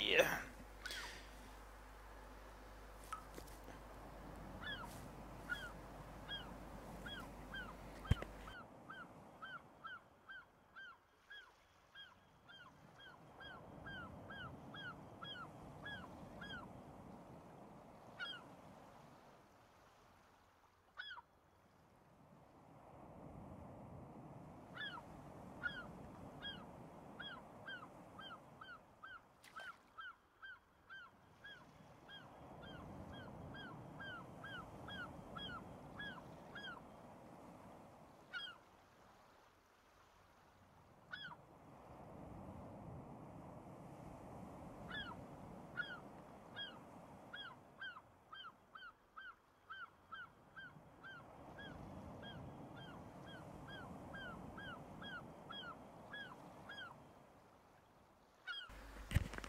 yeah.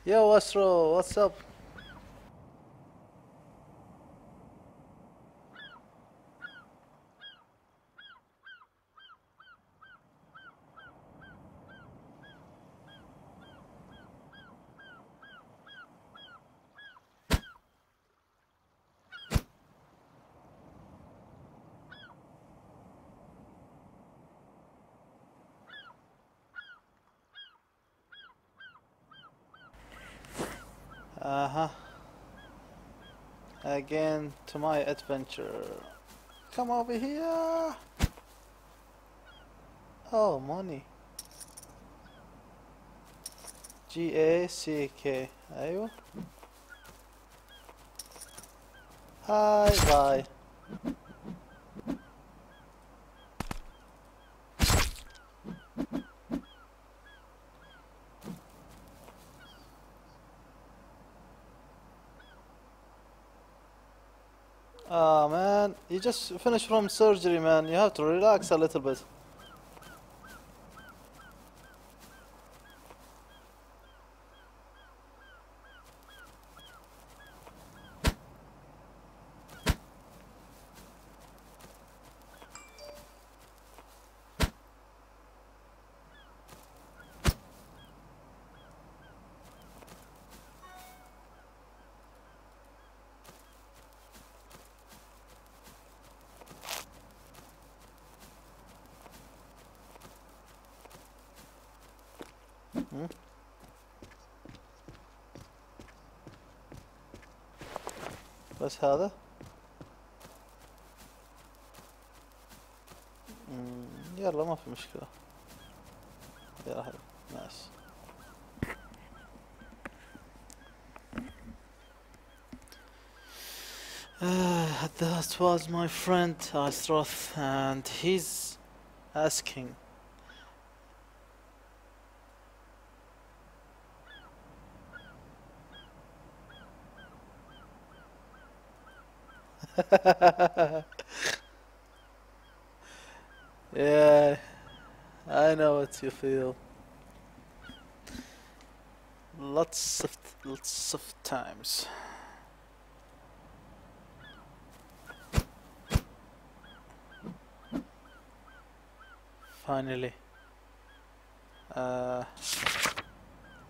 Yo, Astro, what's up? Uh-huh. Again, to my adventure. Come over here! Oh, money. G-A-C-K. Are you? Hi, bye. Ah, oh, man, you just finished from surgery, man. You have to relax a little bit. بس هذا مم، يلا ما في مشكلة يلا حلو نايس Uh, that was my friend Astroth and he's asking yeah, I know what you feel. Lots of lots of times. Finally. Uh,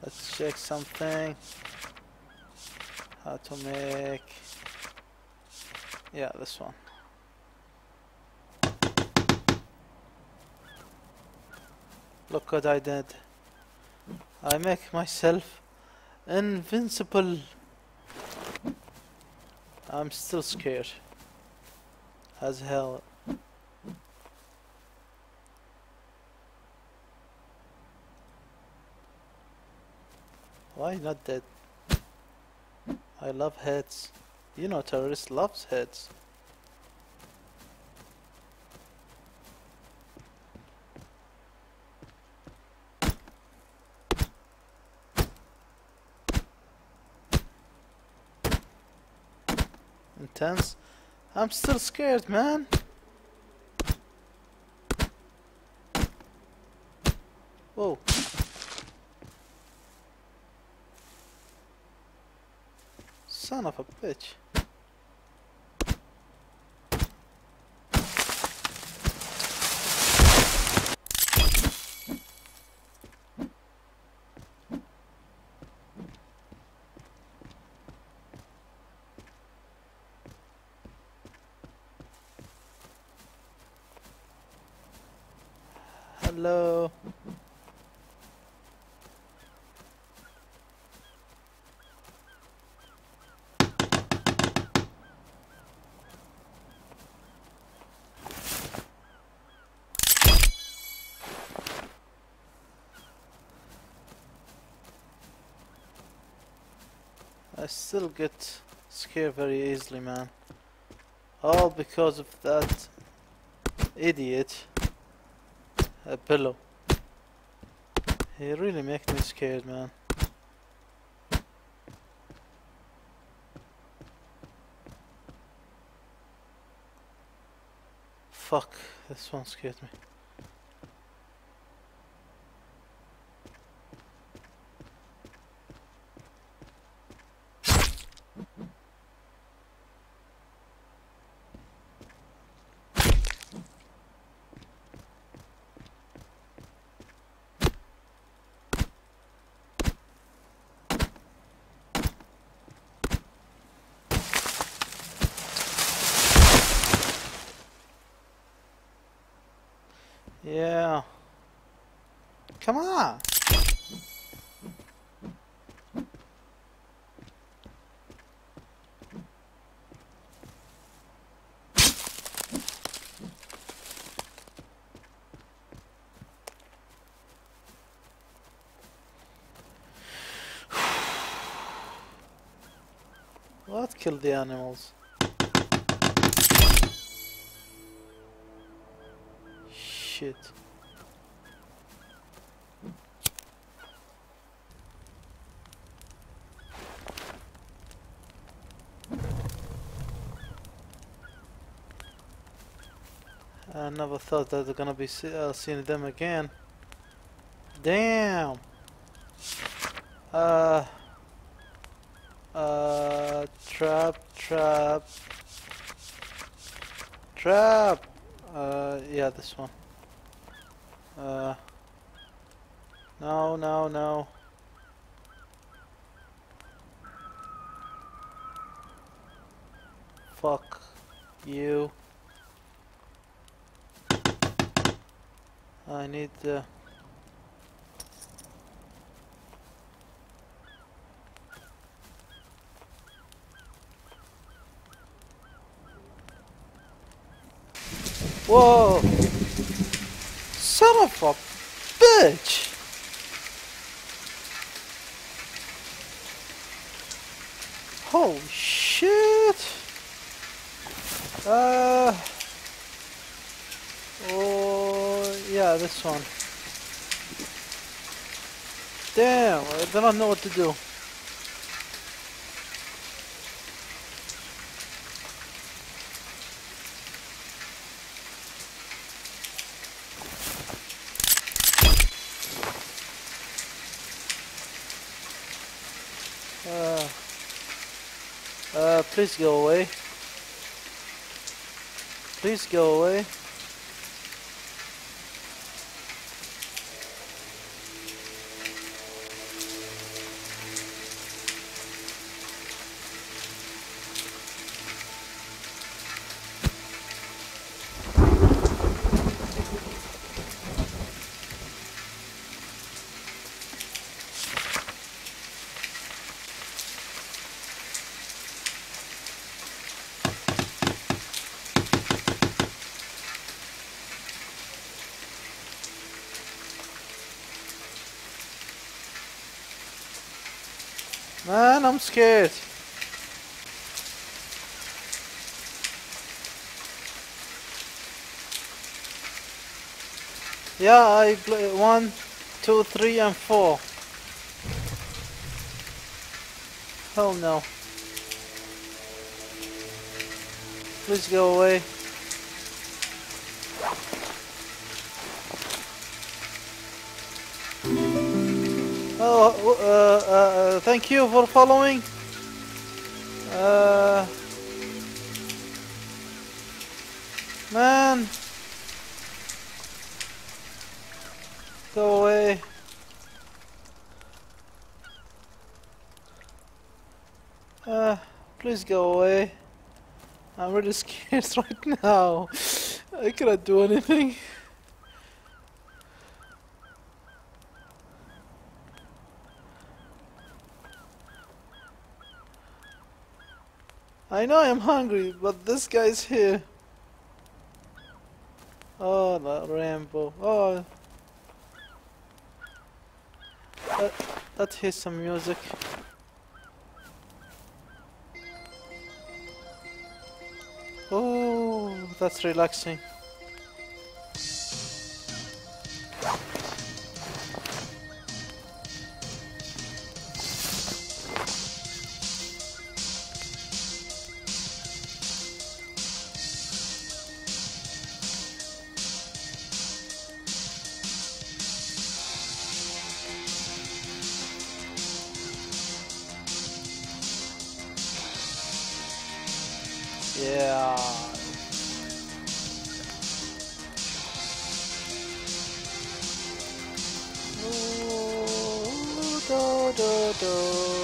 let's check something. How to make yeah, this one. Look what I did. I make myself invincible. I'm still scared. As hell. Why not dead? I love heads. You know terrorists loves heads. Intense. I'm still scared, man. Whoa. Son of a bitch. Hello. I still get scared very easily, man. All because of that idiot. A pillow. He really makes me scared, man. Fuck, this one scared me. Yeah. Come on. Let's kill the animals? Shit. I never thought that they're gonna be see uh, seeing them again. Damn. Uh. Uh. Trap. Trap. Trap. Uh. Yeah, this one. Uh. No. No. No. Fuck you. I need the Whoa! Son of a bitch! Holy shit! Uh. Oh, yeah, this one. Damn, I do not know what to do. Uh, uh, please go away. Please go away. Man, I'm scared. Yeah, I play one, two, three, and four. Oh no. Please go away. Uh, uh, thank you for following. Uh, man, go away. Uh, please go away. I'm really scared right now. I cannot do anything. I know I'm hungry, but this guy's here. Oh, the rainbow. Oh. Let, let's hear some music. Oh, that's relaxing. Yeah. Ooh, do, do, do.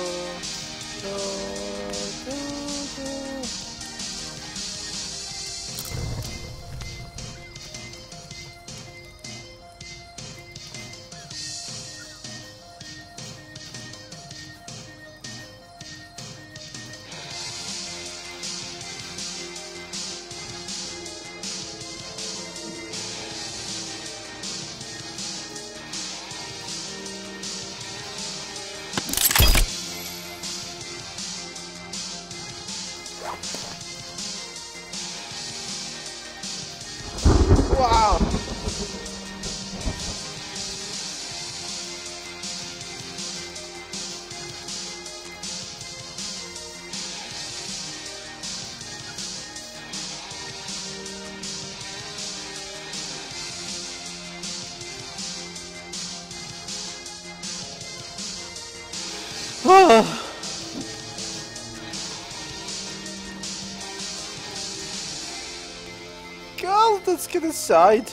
Get inside.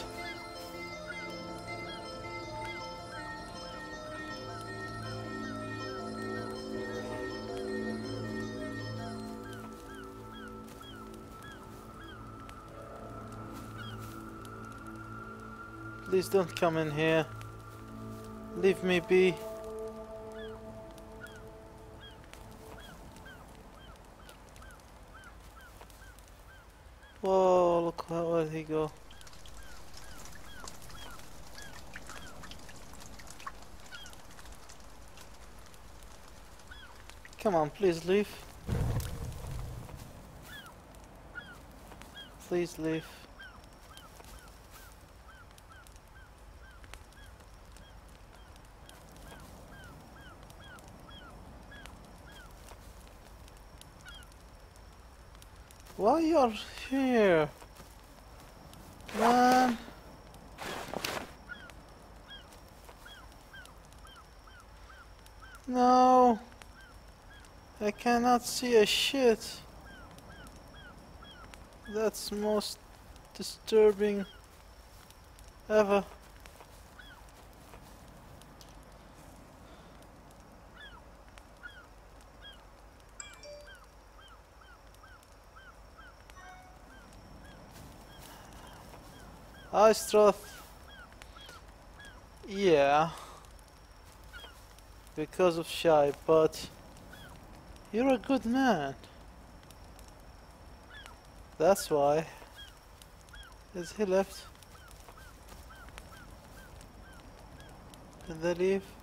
Please don't come in here. Leave me be. Whoa, look how where he go. Come on, please leave. Please leave. Why you're here? Man. No. I cannot see a shit. That's most disturbing ever. Astroth. Yeah. Because of Shy, but you're a good man. That's why. Is he left? Did they leave?